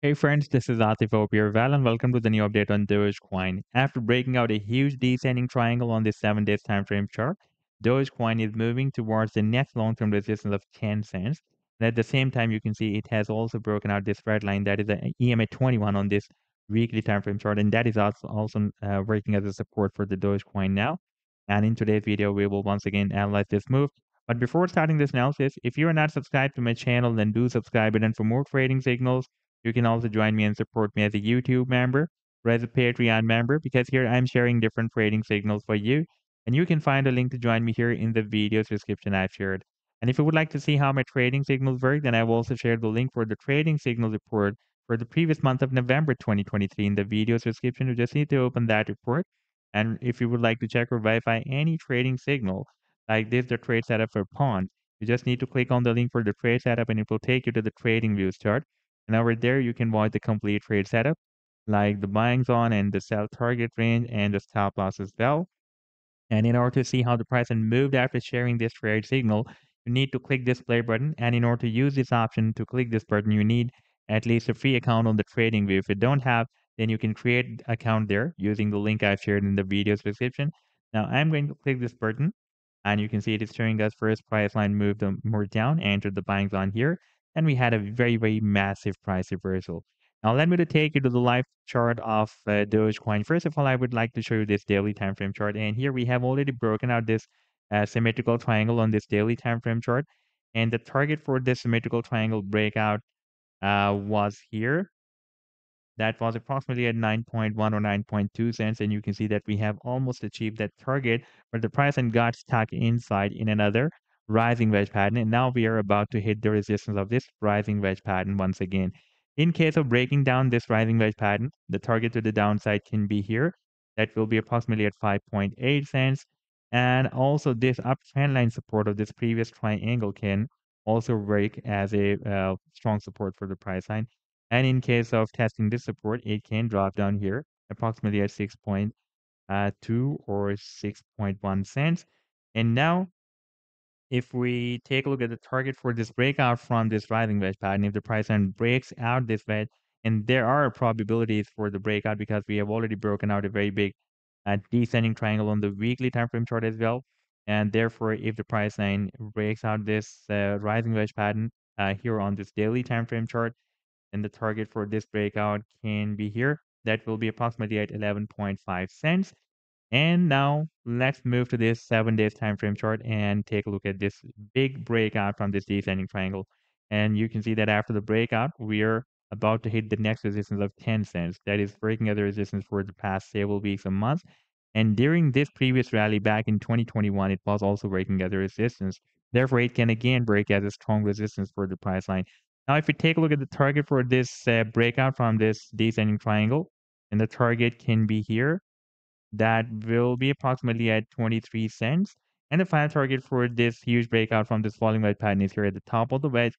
Hey friends, this is Atif Opierval and welcome to the new update on Dogecoin. After breaking out a huge descending triangle on this 7 days time frame chart, Dogecoin is moving towards the next long-term resistance of 10 cents. And at the same time, you can see it has also broken out this red line that is the EMA 21 on this weekly time frame chart, and that is also, also uh, working as a support for the Dogecoin now. And in today's video, we will once again analyze this move. But before starting this analysis, if you are not subscribed to my channel, then do subscribe it. And for more trading signals, you can also join me and support me as a YouTube member or as a Patreon member because here I'm sharing different trading signals for you. And you can find a link to join me here in the video's description I've shared. And if you would like to see how my trading signals work, then I will also share the link for the trading signal report for the previous month of November 2023 in the video's description. You just need to open that report. And if you would like to check or verify any trading signal, like this, the trade setup for Pond, you just need to click on the link for the trade setup and it will take you to the TradingView's chart. And over there, you can watch the complete trade setup, like the buying zone and the sell target range and the stop loss as well. And in order to see how the price has moved after sharing this trade signal, you need to click this play button. And in order to use this option to click this button, you need at least a free account on the TradingView. If you don't have, then you can create account there using the link I've shared in the video's description. Now I'm going to click this button and you can see it is showing us first price line moved um, more down, enter the buying zone here and we had a very, very massive price reversal. Now, let me take you to the live chart of uh, Dogecoin. First of all, I would like to show you this daily time frame chart. And here we have already broken out this uh, symmetrical triangle on this daily time frame chart. And the target for this symmetrical triangle breakout uh, was here. That was approximately at 9.1 or 9.2 cents. And you can see that we have almost achieved that target, but the price and got stuck inside in another rising wedge pattern and now we are about to hit the resistance of this rising wedge pattern once again. In case of breaking down this rising wedge pattern, the target to the downside can be here. That will be approximately at 5.8 cents. And also this uptrend line support of this previous triangle can also work as a uh, strong support for the price line. And in case of testing this support, it can drop down here approximately at 6.2 uh, or 6.1 cents. And now if we take a look at the target for this breakout from this rising wedge pattern, if the price line breaks out this wedge, and there are probabilities for the breakout because we have already broken out a very big uh, descending triangle on the weekly time frame chart as well. And therefore, if the price line breaks out this uh, rising wedge pattern uh, here on this daily time frame chart, then the target for this breakout can be here. That will be approximately at 11.5 cents. And now let's move to this seven days time frame chart and take a look at this big breakout from this descending triangle. And you can see that after the breakout, we're about to hit the next resistance of 10 cents. That is breaking other resistance for the past several weeks and months. And during this previous rally back in 2021, it was also breaking other resistance. Therefore, it can again break as a strong resistance for the price line. Now, if we take a look at the target for this uh, breakout from this descending triangle, and the target can be here that will be approximately at 23 cents. And the final target for this huge breakout from this falling wedge pattern is here at the top of the wedge.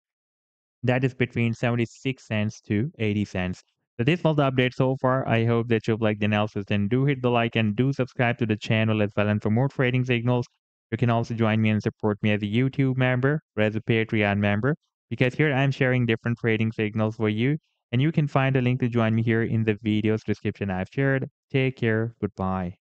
That is between 76 cents to 80 cents. So this was the update so far. I hope that you've liked the analysis. Then do hit the like and do subscribe to the channel as well. And for more trading signals, you can also join me and support me as a YouTube member or as a Patreon member because here I'm sharing different trading signals for you and you can find a link to join me here in the video's description I've shared. Take care. Goodbye.